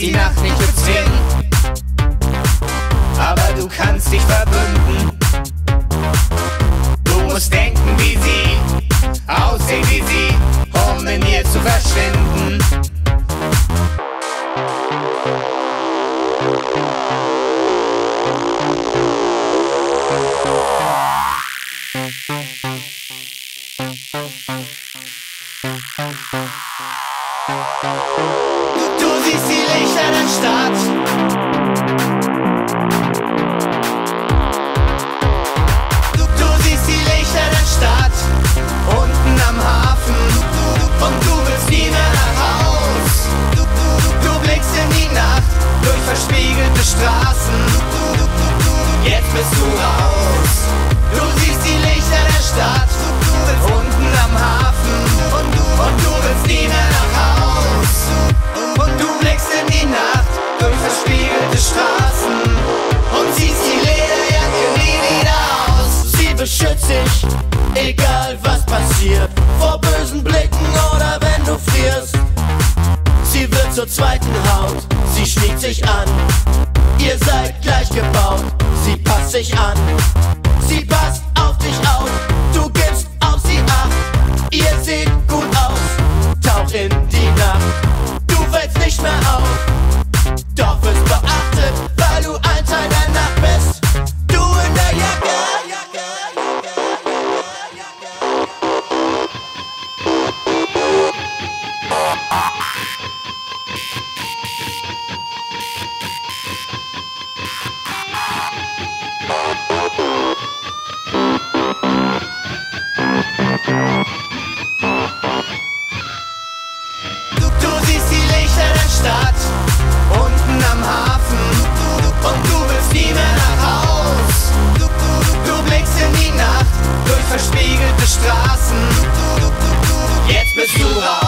die Nacht nicht bezwingen. Aber du kannst dich verbünden. Du musst denken wie sie, aussehen wie sie, um in ihr zu verschwinden. Du siehst die Lichter der Stadt. Unten am Hafen. Und du willst nie mehr nach Haus. Du blickst in die Nacht durch verspiegelte Straßen. Jetzt bist du raus. Du siehst die Lichter der Stadt. Unten am Hafen. Und du, und du willst nie mehr dich, egal was passiert, vor bösen Blicken oder wenn du frierst. Sie wird zur zweiten Haut, sie schmiegt sich an. Ihr seid gleich gebaut, sie passt sich an. Sie passt Straßen. Jetzt bist du raus.